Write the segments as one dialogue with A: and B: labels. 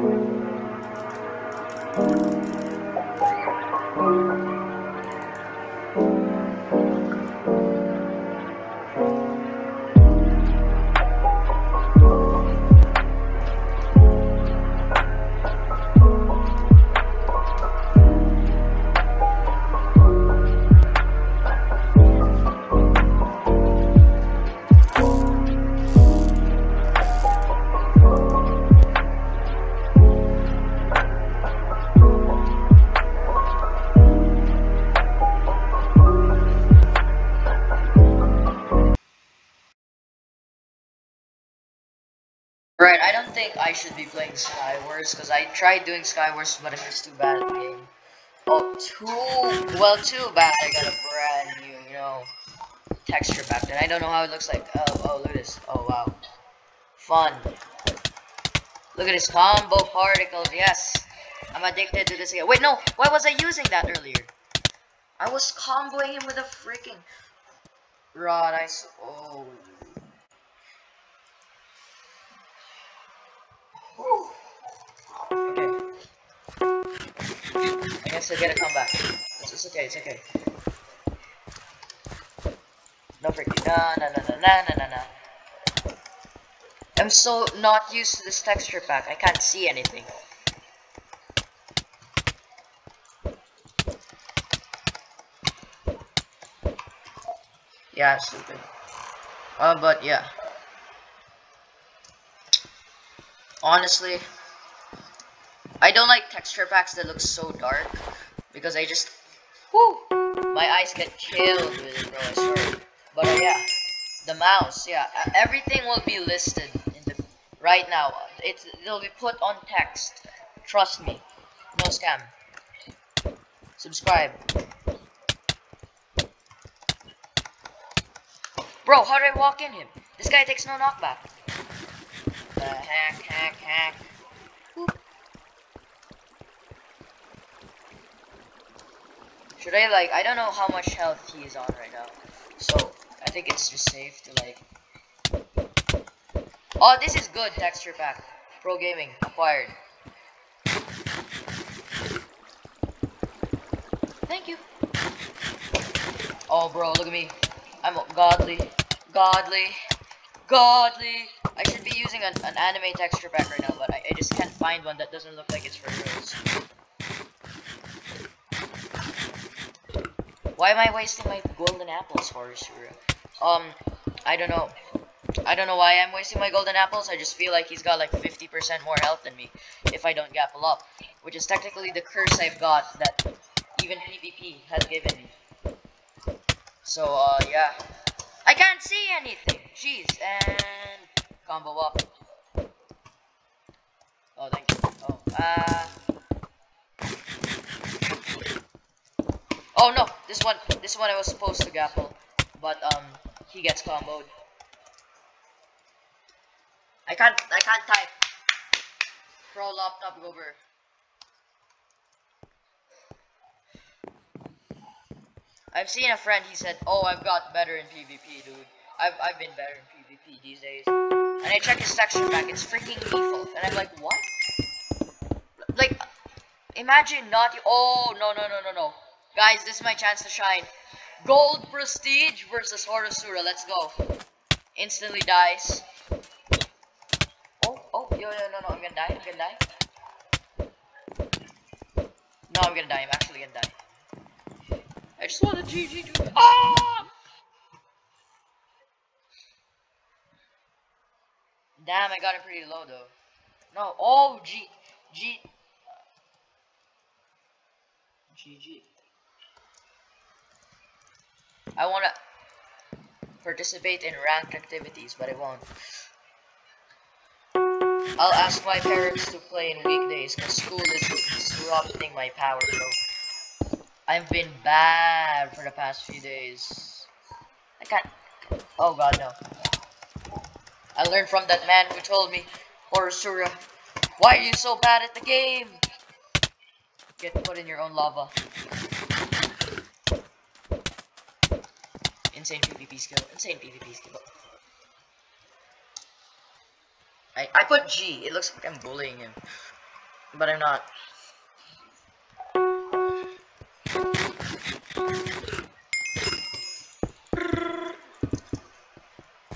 A: Música Right, I don't think I should be playing Skywars because I tried doing Skywars, but I'm just too bad at the game. Oh, too well, too bad. I got a brand new, you know, texture pack. And I don't know how it looks like. Oh, oh, look at this. Oh, wow, fun. Look at this combo particles. Yes, I'm addicted to this again. Wait, no. Why was I using that earlier? I was comboing him with a freaking rod. I oh. Okay. I guess I get a comeback. It's, it's okay, it's okay. No freaking. Nah, nah, nah, nah, nah, nah, nah. I'm so not used to this texture pack. I can't see anything. Yeah, stupid. Uh, but yeah. Honestly, I don't like texture packs that look so dark because I just, whoo, my eyes get killed with it, bro. I swear. But uh, yeah, the mouse, yeah, everything will be listed in the right now. It it'll be put on text. Trust me, no scam. Subscribe. Bro, how did I walk in him? This guy takes no knockback hack, hack, hack. Should I like, I don't know how much health he is on right now. So, I think it's just safe to like... Oh, this is good texture pack. Pro Gaming, acquired. Thank you. Oh, bro, look at me. I'm godly. Godly. Godly. I should be using an, an anime texture pack right now, but I, I just can't find one that doesn't look like it's for girls. Why am I wasting my golden apples for Um, I don't know. I don't know why I'm wasting my golden apples. I just feel like he's got like 50% more health than me if I don't gapple up. Which is technically the curse I've got that even PvP has given me. So, uh, yeah. I can't see anything. Jeez, and combo up. Oh, thank you. Oh, uh. Oh no, this one, this one I was supposed to gapple, but um, he gets comboed. I can't, I can't type. Pro laptop over. I've seen a friend, he said, oh, I've got better in PvP, dude. I've, I've been better in PvP these days. And I check his texture pack, it's freaking lethal. And I'm like, what? Like, imagine not, oh, no, no, no, no, no. Guys, this is my chance to shine. Gold Prestige versus Horusura, let's go. Instantly dies. Oh, oh, yo, yo, no, no, I'm gonna die, I'm gonna die. No, I'm gonna die, I'm actually gonna die. I just want a GG to Ah! Damn, I got it pretty low though. No, oh, G, G, GG. I want to participate in ranked activities, but I won't. I'll ask my parents to play in weekdays, because school is disrupting my power, bro. I've been bad for the past few days. I can't. Oh god, no. I learned from that man who told me, Horusura, why are you so bad at the game? Get put in your own lava. Insane PvP skill. Insane PvP skill. I, I put G. It looks like I'm bullying him. But I'm not.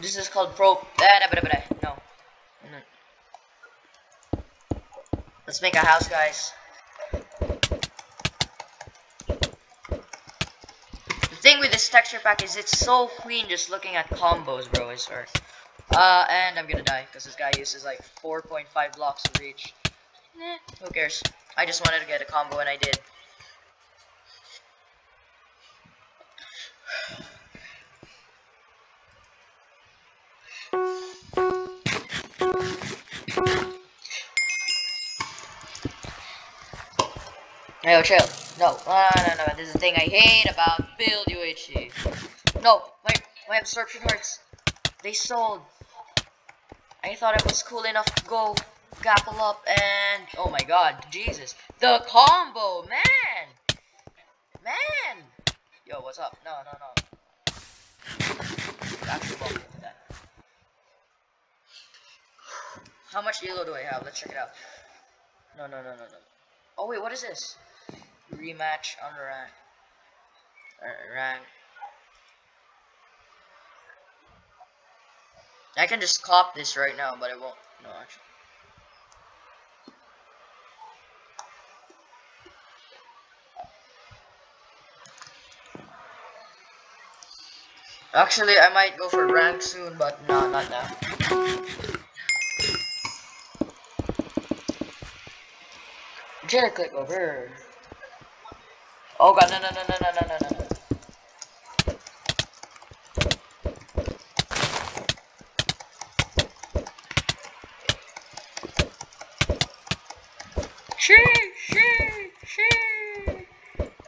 A: This is called pro. No. Let's make a house, guys. The thing with this texture pack is it's so clean just looking at combos, bro, I swear. Uh, and I'm gonna die, because this guy uses like 4.5 blocks of reach. Who cares? I just wanted to get a combo and I did. No, chill. No, uh, no, no, this is the thing I hate about build UHC. No, my, my absorption hurts. They sold. I thought I was cool enough to go gapple up and... Oh my god, Jesus. The combo, man! Man! Yo, what's up? No, no, no. Actually, that. How much elo do I have? Let's check it out. No, no, no, no, no. Oh, wait, what is this? rematch on rank. Uh, rank. I can just cop this right now, but I won't. No, actually. Actually, I might go for rank soon, but no, not now. Jedi click over. Oh god, no, no, no, no, no, no, no, no.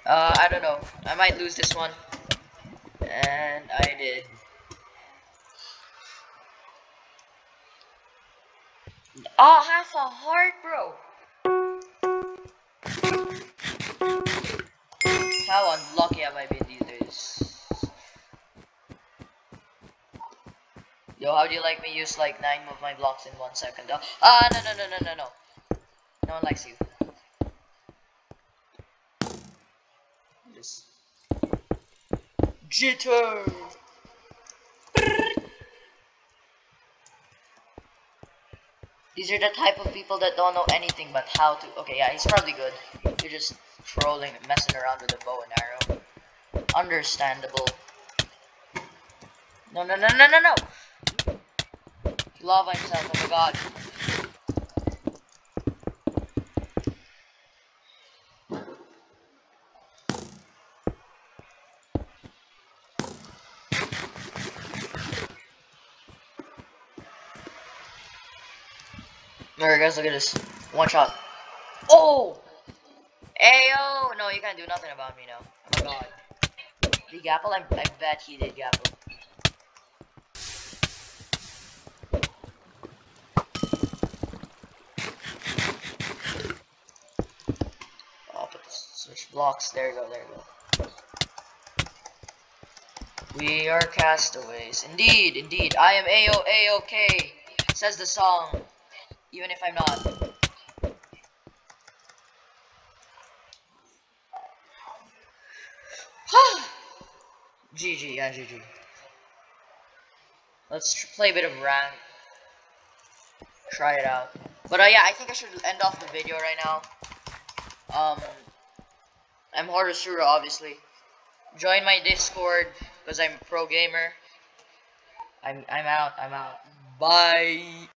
A: Uh, I don't know. I might lose this one. And I did. Oh, half a heart, bro. How unlucky have I been these days? Yo, how do you like me use like 9 of my blocks in 1 second? Oh, ah, no, no, no, no, no, no. No one likes you. Just... Jitter! These are the type of people that don't know anything but how to... Okay, yeah, he's probably good. You're just trolling and messing around with a bow and arrow. Understandable. No, no, no, no, no, no! Lava himself, oh my god. Alright guys, look at this. One shot. Oh! Ayo! No, you can't do nothing about me now. Oh my god. The Gapple? I, I bet he did Gapple. Oh, but switch blocks. There you go, there you go. We are castaways. Indeed, indeed. I am A-O-A-OK, says the song. Even if I'm not. GG, yeah, GG. Let's play a bit of rank. Try it out. But uh, yeah, I think I should end off the video right now. Um, I'm Horusura, obviously. Join my Discord because I'm a pro gamer. I'm I'm out. I'm out. Bye.